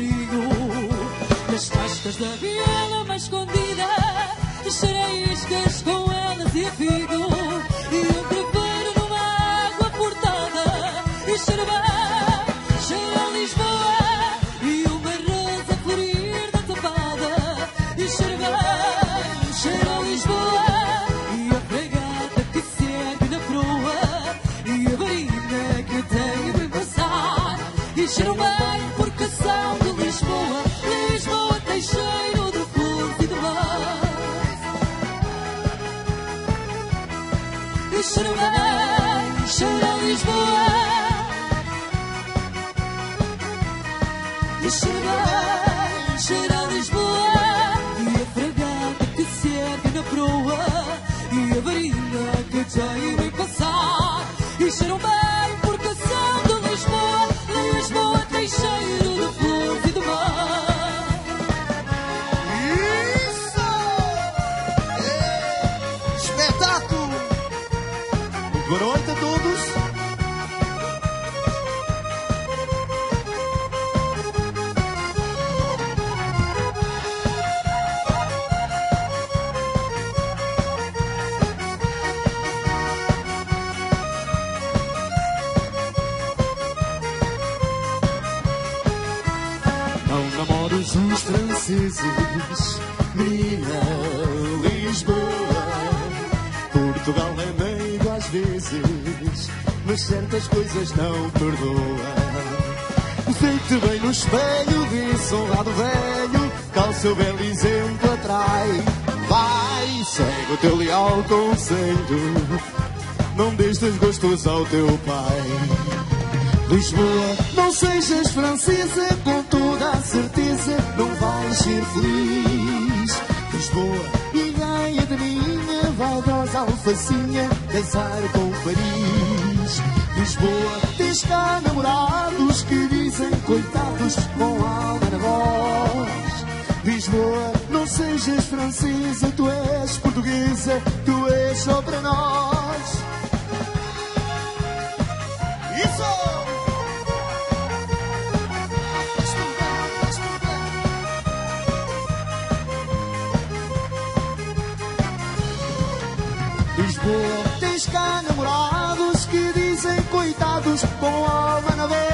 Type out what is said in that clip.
rosmarinho. Nas cascas da viela mais escondida. Cheirei iscas com elas e a E cheira bem, cheira a Lisboa. E cheira bem, cheira a Lisboa. E a fragata que se ergue na proa. Boa noite a todos. Não namores os franceses, menina Lisboa. Vezes, mas certas coisas não perdoa. Sei-te bem no espelho, desse honrado velho, cal seu belo exemplo atrai. Vai, segue o teu leal conselho, não des desgostos ao teu pai. Lisboa, não sejas francesa, com toda a certeza não vais ser feliz. Lisboa, vaidosa alfacinha, casar com Paris. Lisboa, tens cá namorados que dizem coitados com alma na voz. Lisboa, não sejas francesa, tu és portuguesa, tu és só para nós. Lisboa, tens cá namorados que dizem coitados com alma na voz.